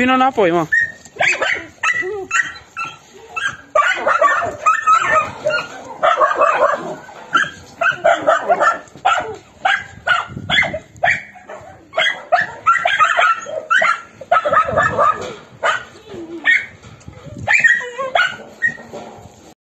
Vino înapoi, mă.